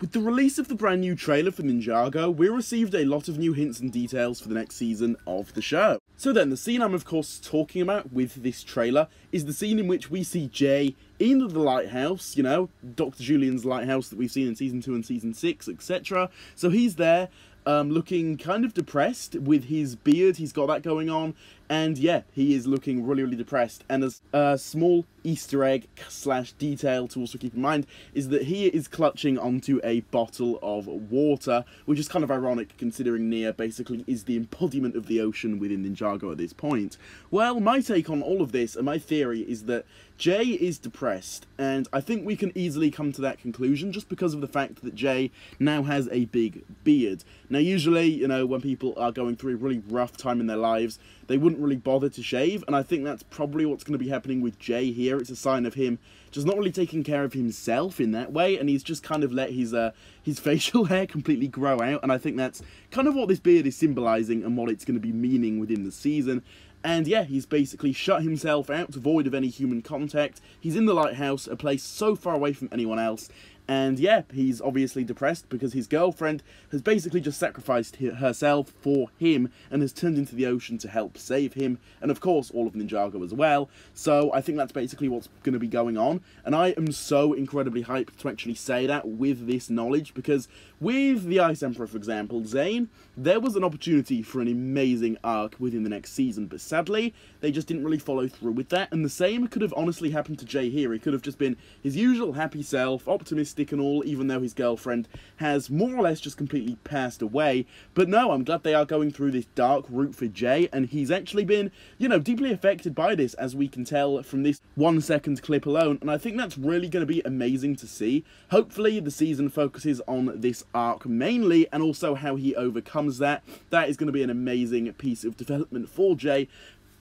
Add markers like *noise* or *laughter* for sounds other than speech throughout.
With the release of the brand new trailer for Ninjago, we received a lot of new hints and details for the next season of the show. So then, the scene I'm of course talking about with this trailer is the scene in which we see Jay in the lighthouse, you know, Dr. Julian's lighthouse that we've seen in season 2 and season 6, etc. So he's there, um, looking kind of depressed with his beard, he's got that going on, and yeah, he is looking really, really depressed. And as a small Easter egg slash detail to also keep in mind is that he is clutching onto a bottle of water, which is kind of ironic considering Nya basically is the embodiment of the ocean within Ninjago at this point. Well, my take on all of this and my theory is that Jay is depressed, and I think we can easily come to that conclusion just because of the fact that Jay now has a big beard. Now, usually, you know, when people are going through a really rough time in their lives, they wouldn't really bother to shave, and I think that's probably what's going to be happening with Jay here. It's a sign of him just not really taking care of himself in that way, and he's just kind of let his uh, his *laughs* facial hair completely grow out, and I think that's kind of what this beard is symbolising and what it's going to be meaning within the season. And yeah, he's basically shut himself out, void of any human contact. He's in the lighthouse, a place so far away from anyone else, and yeah, he's obviously depressed because his girlfriend has basically just sacrificed herself for him and has turned into the ocean to help save him. And of course, all of Ninjago as well. So I think that's basically what's going to be going on. And I am so incredibly hyped to actually say that with this knowledge because with the Ice Emperor, for example, Zane, there was an opportunity for an amazing arc within the next season. But sadly, they just didn't really follow through with that. And the same could have honestly happened to Jay here. He could have just been his usual happy self, optimistic and all, even though his girlfriend has more or less just completely passed away. But no, I'm glad they are going through this dark route for Jay, and he's actually been, you know, deeply affected by this, as we can tell from this one second clip alone, and I think that's really going to be amazing to see. Hopefully, the season focuses on this arc mainly, and also how he overcomes that. That is going to be an amazing piece of development for Jay,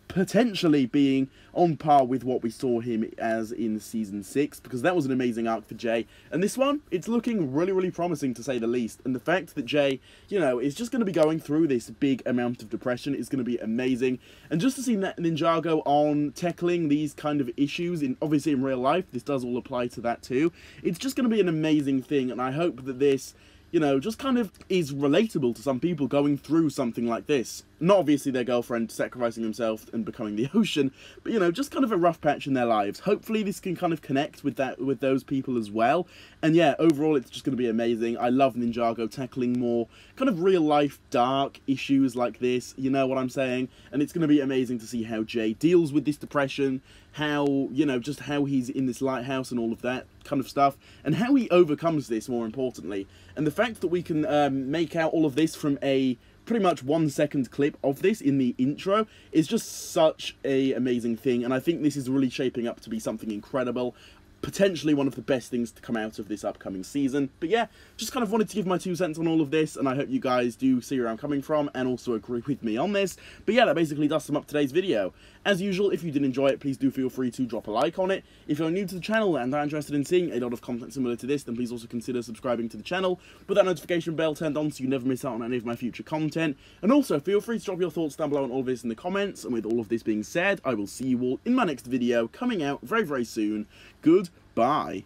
potentially being on par with what we saw him as in season 6 because that was an amazing arc for Jay. And this one it's looking really really promising to say the least. And the fact that Jay you know is just going to be going through this big amount of depression is going to be amazing. And just to see Ninjago on tackling these kind of issues in obviously in real life this does all apply to that too. It's just going to be an amazing thing and I hope that this you know, just kind of is relatable to some people going through something like this. Not obviously their girlfriend sacrificing himself and becoming the *laughs* ocean, but you know, just kind of a rough patch in their lives. Hopefully this can kind of connect with that with those people as well. And yeah, overall it's just going to be amazing. I love Ninjago tackling more kind of real life dark issues like this, you know what I'm saying? And it's going to be amazing to see how Jay deals with this depression, how, you know, just how he's in this lighthouse and all of that kind of stuff, and how he overcomes this more importantly. And the fact that we can um, make out all of this from a pretty much one second clip of this in the intro is just such a amazing thing and I think this is really shaping up to be something incredible potentially one of the best things to come out of this upcoming season. But yeah, just kind of wanted to give my two cents on all of this, and I hope you guys do see where I'm coming from and also agree with me on this. But yeah, that basically does sum up today's video. As usual, if you did enjoy it, please do feel free to drop a like on it. If you're new to the channel and are interested in seeing a lot of content similar to this, then please also consider subscribing to the channel with that notification bell turned on so you never miss out on any of my future content. And also, feel free to drop your thoughts down below on all of this in the comments. And with all of this being said, I will see you all in my next video coming out very, very soon. Goodbye.